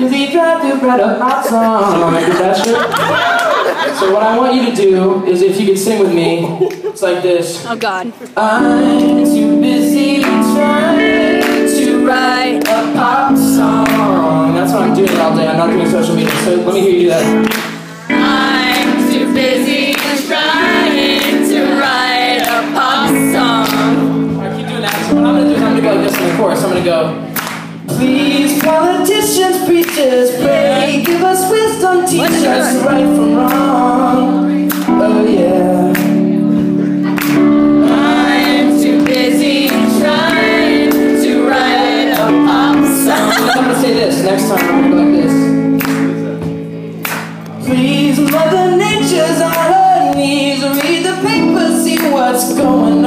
Busy trying to write a pop song. Is that true? So what I want you to do is if you could sing with me, it's like this. Oh God. I'm too busy trying to write a pop song. That's what I'm doing all day. I'm not doing social media. So let me hear you do that. I'm too busy trying to write a pop song. All right, keep doing that. So what I'm gonna do is I'm gonna go like this in the chorus. I'm gonna go. Please, preachers, pray, give us wisdom, teach us right from wrong. Oh yeah. I'm too busy trying to write a pop song. I'm gonna say this next time. I'm gonna go like this. Please, Mother Nature's on her knees. Read the paper, see what's going on.